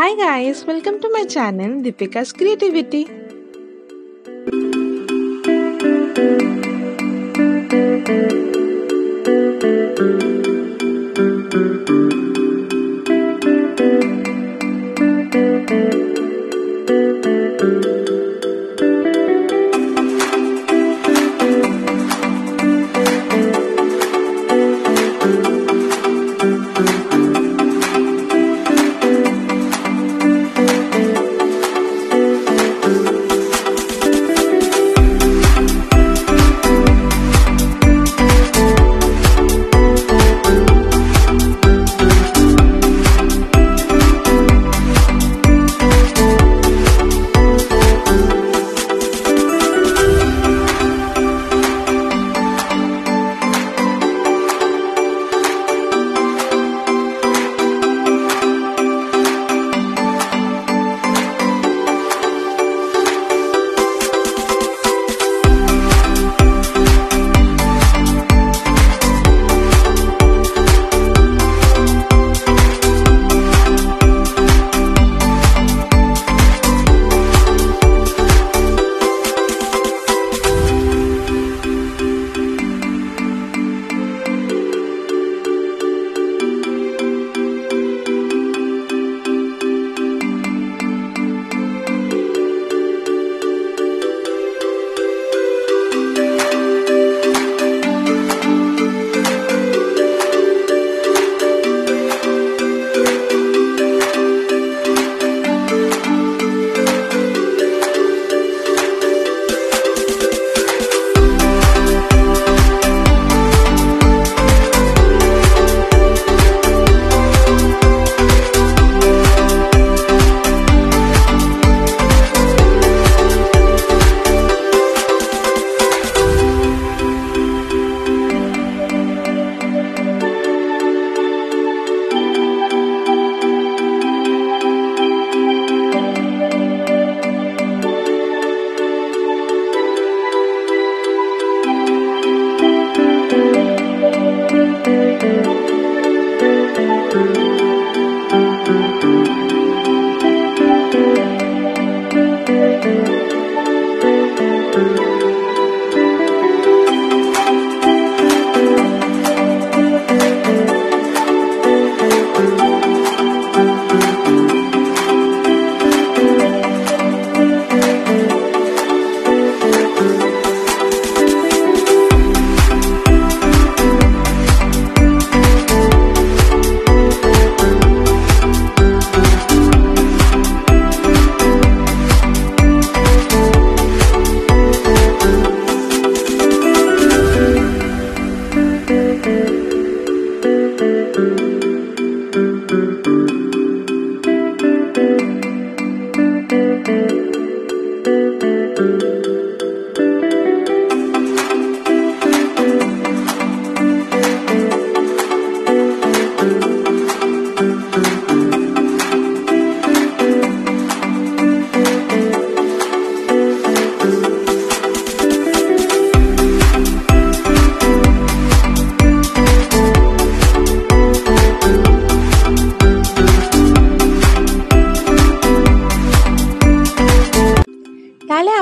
Hi guys, welcome to my channel Deepika's Creativity. Creativity.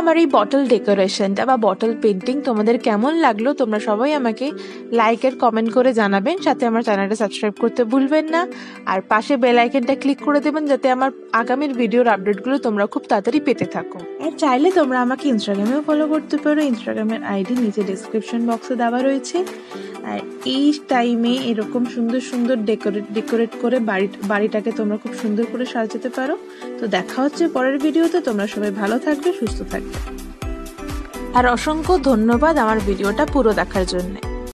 আমার এই bottle ডেকোরেশনটা বা বটল পেন্টিং তোমাদের কেমন লাগল তোমরা সবাই আমাকে লাইক এর কমেন্ট করে জানাবেন, সাথে আমার চ্যানেলটা সাবস্ক্রাইব করতে ভুলবেন না। আর পাশে বেল আইকনটা ক্লিক করে দেবেন যাতে আমার আগামীর ভিডিওর আপডেটগুলো তোমরা খুব তাড়াতাড়ি পেতে থাকো। আর চাইলে তোমরা আমাকে ইনস্টাগ্রামেও ফলো করতে পারো। ইনস্টাগ্রামের আইডি নিচে ডিসক্রিপশন বক্সে দেওয়া রয়েছে। আর এই টাইমে এরকম সুন্দর সুন্দর ডেকোরেট ডেকোরেট করে বাড়ি, বাড়িটাকে তোমরা খুব সুন্দর করে সাজাতে পারো। তো দেখা হচ্ছে পরের ভিডিওতে তোমরা সবাই ভালো থাকবে, সুস্থ থাকবে। আর অসংখ্য ধন্যবাদ আমার ভিডিওটা পুরো দেখার জন্য।